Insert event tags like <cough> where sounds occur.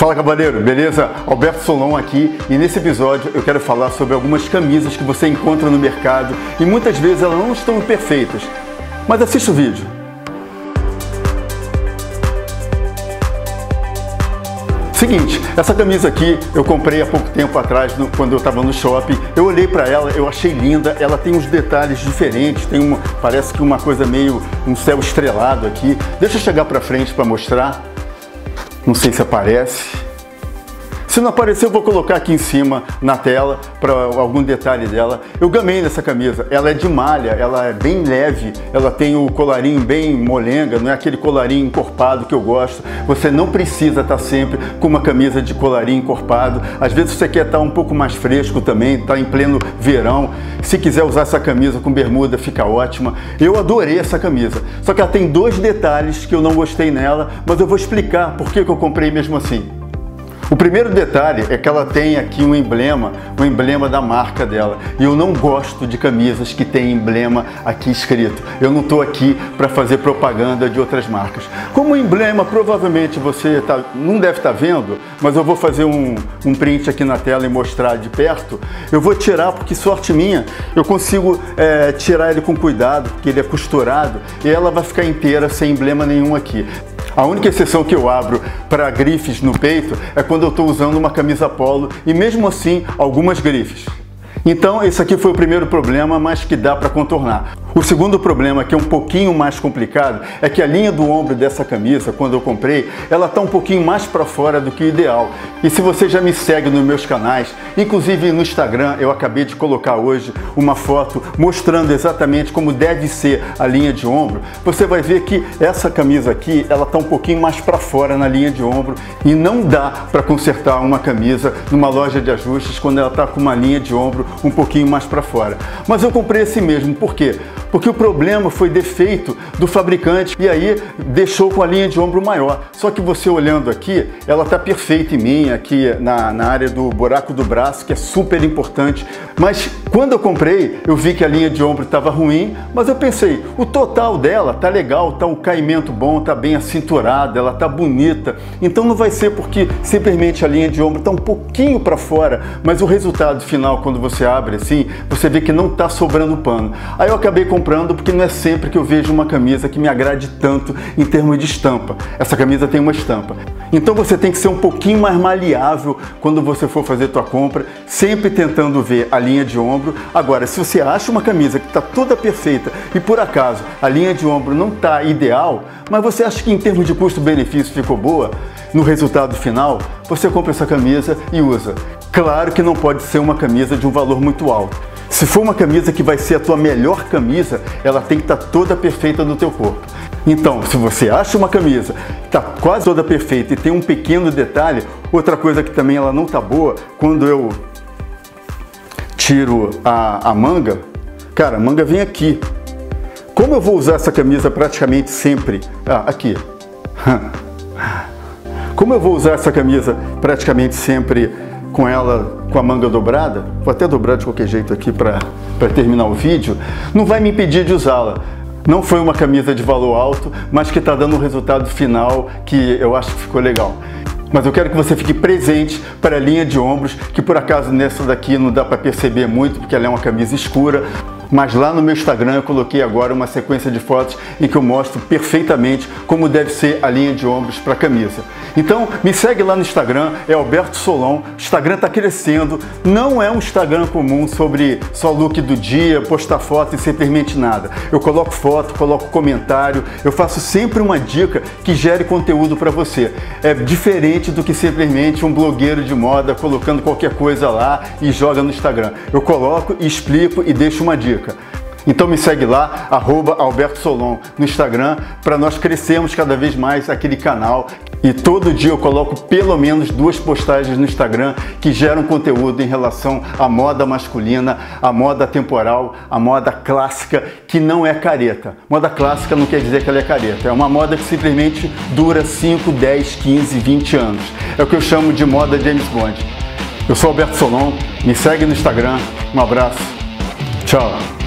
Fala Cavaleiro, beleza? Alberto Solon aqui e nesse episódio eu quero falar sobre algumas camisas que você encontra no mercado e muitas vezes elas não estão perfeitas. Mas assista o vídeo. Seguinte, essa camisa aqui eu comprei há pouco tempo atrás, no, quando eu estava no shopping. Eu olhei para ela, eu achei linda. Ela tem uns detalhes diferentes, tem uma, parece que uma coisa meio um céu estrelado aqui. Deixa eu chegar para frente para mostrar. Não sei se aparece. Se não aparecer, eu vou colocar aqui em cima na tela para algum detalhe dela. Eu gamei nessa camisa. Ela é de malha, ela é bem leve, ela tem o colarinho bem molenga, não é aquele colarinho encorpado que eu gosto. Você não precisa estar sempre com uma camisa de colarinho encorpado. Às vezes você quer estar um pouco mais fresco também, está em pleno verão. Se quiser usar essa camisa com bermuda, fica ótima. Eu adorei essa camisa. Só que ela tem dois detalhes que eu não gostei nela, mas eu vou explicar por que, eu comprei mesmo assim. O primeiro detalhe é que ela tem aqui um emblema, um emblema da marca dela. E eu não gosto de camisas que tem emblema aqui escrito. Eu não estou aqui para fazer propaganda de outras marcas. Como emblema, provavelmente você tá, não deve estar tá vendo, mas eu vou fazer um, um print aqui na tela e mostrar de perto. Eu vou tirar porque sorte minha, eu consigo é, tirar ele com cuidado, porque ele é costurado e ela vai ficar inteira sem emblema nenhum aqui. A única exceção que eu abro para grifes no peito é quando eu estou usando uma camisa polo e mesmo assim algumas grifes. Então esse aqui foi o primeiro problema, mas que dá para contornar. O segundo problema, que é um pouquinho mais complicado, é que a linha do ombro dessa camisa, quando eu comprei, ela está um pouquinho mais para fora do que o ideal. E se você já me segue nos meus canais, inclusive no Instagram, eu acabei de colocar hoje uma foto mostrando exatamente como deve ser a linha de ombro, você vai ver que essa camisa aqui, ela está um pouquinho mais para fora na linha de ombro e não dá para consertar uma camisa numa loja de ajustes quando ela está com uma linha de ombro um pouquinho mais para fora. Mas eu comprei esse mesmo, por quê? Porque o problema foi defeito do fabricante e aí deixou com a linha de ombro maior. Só que você olhando aqui, ela está perfeita em mim, aqui na, na área do buraco do braço, que é super importante. Mas quando eu comprei, eu vi que a linha de ombro estava ruim, mas eu pensei, o total dela tá legal, tá um caimento bom, tá bem acinturada, ela tá bonita. Então não vai ser porque simplesmente a linha de ombro está um pouquinho para fora, mas o resultado final quando você abre assim, você vê que não está sobrando pano. Aí eu acabei comprando porque não é sempre que eu vejo uma camisa que me agrade tanto em termos de estampa. Essa camisa tem uma estampa. Então você tem que ser um pouquinho mais maleável quando você for fazer tua compra, sempre tentando ver a linha de ombro. Agora, se você acha uma camisa que está toda perfeita e por acaso a linha de ombro não está ideal, mas você acha que em termos de custo-benefício ficou boa, no resultado final, você compra essa camisa e usa. Claro que não pode ser uma camisa de um valor muito alto. Se for uma camisa que vai ser a tua melhor camisa, ela tem que estar tá toda perfeita no teu corpo. Então, se você acha uma camisa que está quase toda perfeita e tem um pequeno detalhe, outra coisa que também ela não tá boa, quando eu tiro a, a manga, cara, a manga vem aqui. Como eu vou usar essa camisa praticamente sempre? Ah, aqui. <laughs> Como eu vou usar essa camisa praticamente sempre com ela com a manga dobrada, vou até dobrar de qualquer jeito aqui para terminar o vídeo, não vai me impedir de usá-la. Não foi uma camisa de valor alto, mas que está dando um resultado final que eu acho que ficou legal. Mas eu quero que você fique presente para a linha de ombros, que por acaso nessa daqui não dá para perceber muito, porque ela é uma camisa escura, mas lá no meu Instagram eu coloquei agora uma sequência de fotos em que eu mostro perfeitamente como deve ser a linha de ombros para a camisa. Então me segue lá no Instagram, é Alberto Solon. O Instagram está crescendo, não é um Instagram comum sobre só look do dia, postar foto e simplesmente nada. Eu coloco foto, coloco comentário, eu faço sempre uma dica que gere conteúdo para você. É diferente do que simplesmente um blogueiro de moda colocando qualquer coisa lá e joga no Instagram. Eu coloco, explico e deixo uma dica. Então me segue lá, arroba Alberto Solon no Instagram, para nós crescermos cada vez mais aquele canal. E todo dia eu coloco pelo menos duas postagens no Instagram que geram conteúdo em relação à moda masculina, à moda temporal, à moda clássica, que não é careta. Moda clássica não quer dizer que ela é careta, é uma moda que simplesmente dura 5, 10, 15, 20 anos. É o que eu chamo de moda James Bond. Eu sou Alberto Solon, me segue no Instagram, um abraço, tchau!